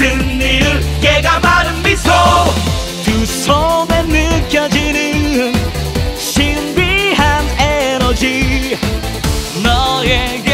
승리를 예감하는 미소. 두 손에 느껴지는 신비한 에너지. 너에게